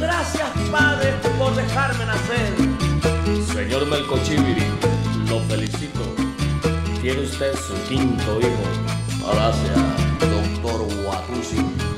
Gracias, Padre, por dejarme nacer. Señor Melcochiviri, lo felicito. Tiene usted su quinto hijo. Gracias, doctor Watusi.